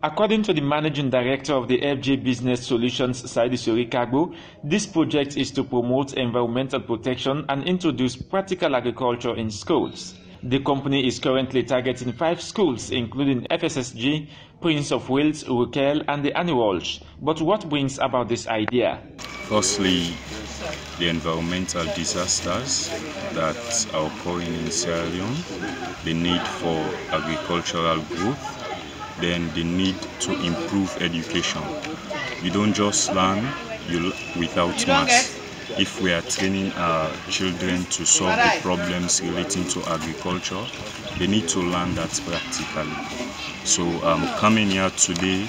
According to the managing director of the FJ Business Solutions, Saidi Sorikagbo, this project is to promote environmental protection and introduce practical agriculture in schools. The company is currently targeting five schools, including FSSG, Prince of Wales, Urukel, and the Annie Walsh. But what brings about this idea? Firstly, the environmental disasters that are occurring in Sierra Leone, the need for agricultural growth, then the need to improve education. You don't just learn you, without maths. If we are training our children to solve the problems relating to agriculture, they need to learn that practically. So um, coming here today,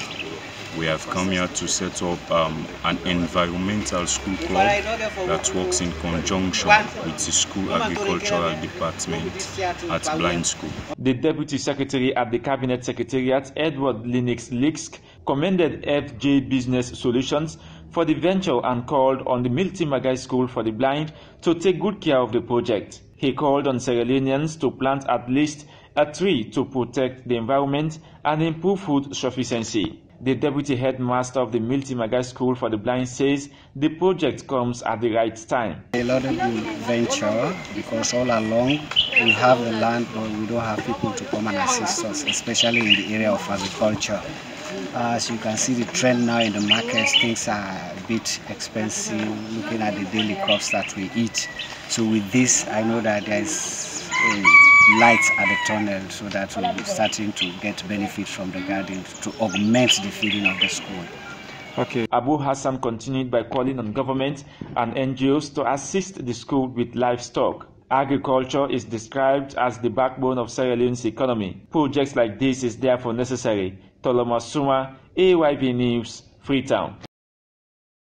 we have come here to set up um, an environmental school club that works in conjunction with the school agricultural department at Blind School. The Deputy Secretary at the Cabinet Secretariat, Edward Linux Lixk, commended FJ Business Solutions for the venture and called on the Milton Margai School for the Blind to take good care of the project. He called on Sierra to plant at least a tree to protect the environment and improve food sufficiency. The deputy headmaster of the Milton Margai School for the Blind says the project comes at the right time. A lot of venture because all along we have the land but we don't have people to come and assist us, especially in the area of agriculture. As you can see the trend now in the markets, things are a bit expensive looking at the daily crops that we eat. So with this, I know that there is a light at the tunnel so that we'll be starting to get benefit from the garden to augment the feeding of the school. Okay. Abu Hassan continued by calling on government and NGOs to assist the school with livestock. Agriculture is described as the backbone of Sierra Leone's economy. Projects like this is therefore necessary. Tholoma Sumah, AYV News, Freetown.